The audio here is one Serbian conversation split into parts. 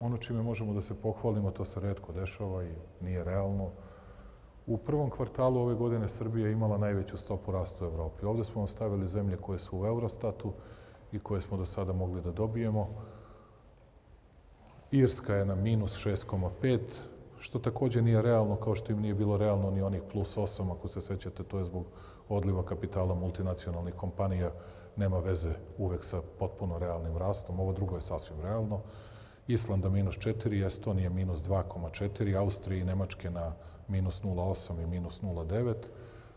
Ono čime možemo da se pohvalimo, to se redko dešava i nije realno. U prvom kvartalu ove godine Srbija imala najveću stopu rasta u Evropi. Ovde smo vam stavili zemlje koje su u Eurostatu i koje smo do sada mogli da dobijemo. Irska je na minus 6,5, što takođe nije realno, kao što im nije bilo realno ni onih plus 8, ako se sećate, to je zbog odliva kapitala multinacionalnih kompanija, nema veze uvek sa potpuno realnim rastom. Ovo drugo je sasvim realno. Islanda minus 4, Estonija minus 2,4, Austrije i Nemačke na minus 0,8 i minus 0,9,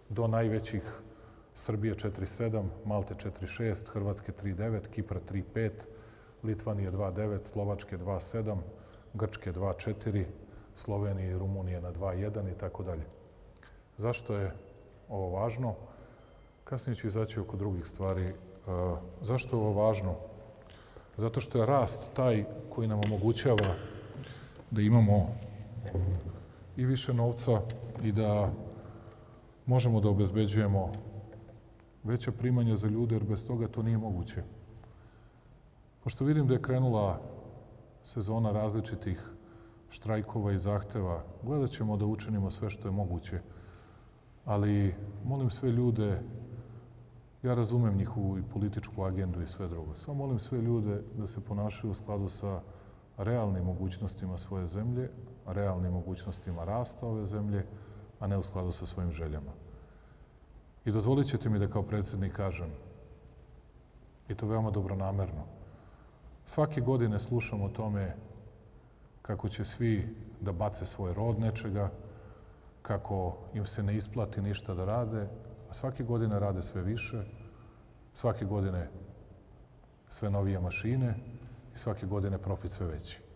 do najvećih Srbije 4,7, Malte 4,6, Hrvatske 3,9, Kipra 3,5, Litvanije 2,9, Slovačke 2,7, Grčke 2,4, Slovenije i Rumunije na 2,1 i tako dalje. Zašto je ovo važno? Kasnije ću izaći oko drugih stvari. E, zašto je ovo važno? Zato što je rast taj koji nam omogućava da imamo i više novca i da možemo da obezbeđujemo veća primanja za ljude, jer bez toga to nije moguće. Pošto vidim da je krenula sezona različitih štrajkova i zahteva, gledat ćemo da učinimo sve što je moguće, ali molim sve ljude Ja razumem njihovu i političku agendu i sve drugo. Samo molim sve ljude da se ponašaju u skladu sa realnim mogućnostima svoje zemlje, realnim mogućnostima rasta ove zemlje, a ne u skladu sa svojim željama. I dozvolit ćete mi da kao predsednik kažem, i to veoma dobronamerno, svake godine slušamo o tome kako će svi da bace svoj rod nečega, kako im se ne isplati ništa da rade, a svake godine rade sve više, svake godine sve novije mašine i svake godine profit sve veći.